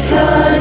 time.